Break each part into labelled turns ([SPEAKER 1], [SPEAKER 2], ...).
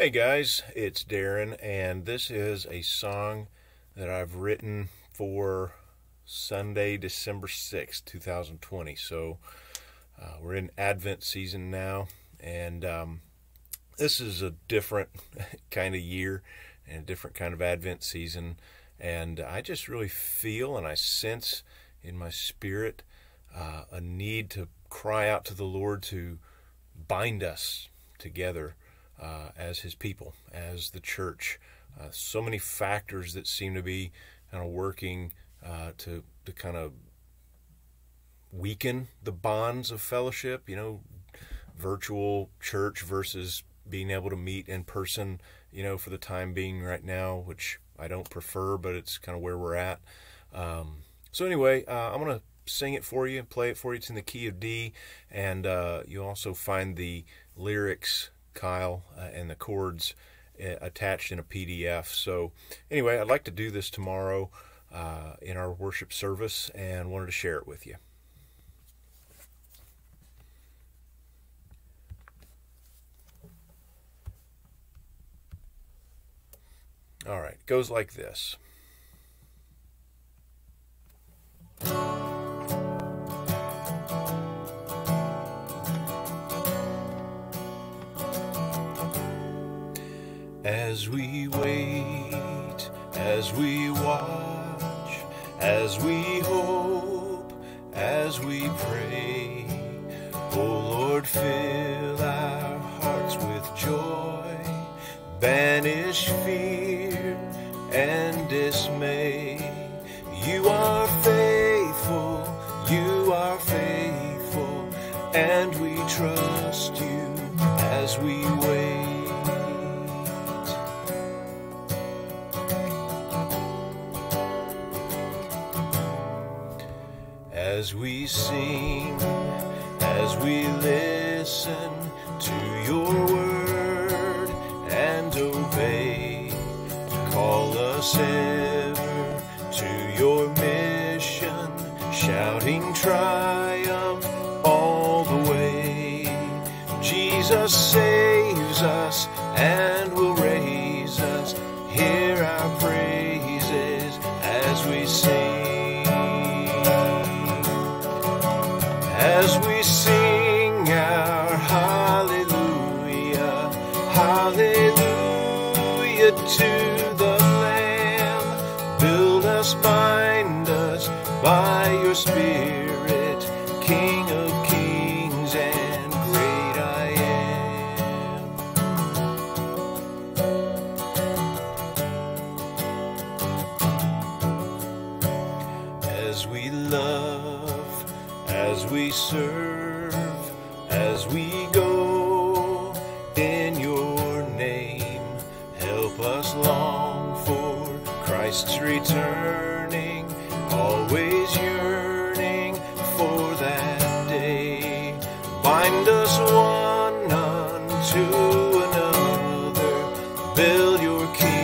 [SPEAKER 1] Hey guys, it's Darin, and this is a song that I've written for Sunday, December 6th, 2020. So uh, we're in Advent season now, and um, this is a different kind of year and a different kind of Advent season. And I just really feel and I sense in my spirit uh, a need to cry out to the Lord to bind us together uh, as His people, as the church. Uh, so many factors that seem to be kind of working uh, to to kind of weaken the bonds of fellowship. You know, virtual church versus being able to meet in person. You know, for the time being right now, which I don't prefer, but it's kind of where we're at. Um, so anyway, uh, I'm gonna sing it for you and play it for you. It's in the key of D, and uh, you also find the lyrics Kyle, uh, and the chords uh, attached in a PDF. So, anyway, I'd like to do this tomorrow uh, in our worship service and wanted to share it with you. All right, it goes like this. As we wait, as we watch, as we hope, as we pray, oh Lord, fill our hearts with joy, banish fear and dismay. You are faithful, you are faithful, and we trust you as we wait. As we sing, as we listen to your word and obey. Call us ever to your mission, shouting triumph all the way. Jesus saves us and will raise to the Lamb. Build us, bind us by your Spirit, King of kings and great I am. as we love, as we serve, as we go returning, always yearning for that day. Bind us one unto another, build your kingdom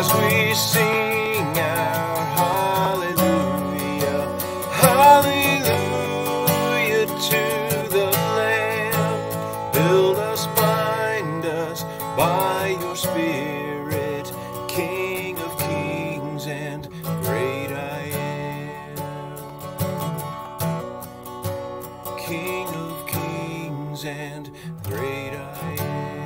[SPEAKER 1] As we sing our hallelujah, hallelujah to the Lamb. Build us, bind us by your Spirit, King of kings and great I am. King of kings and great I am.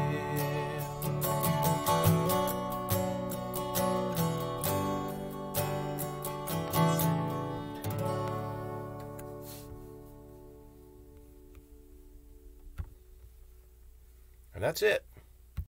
[SPEAKER 1] That's it.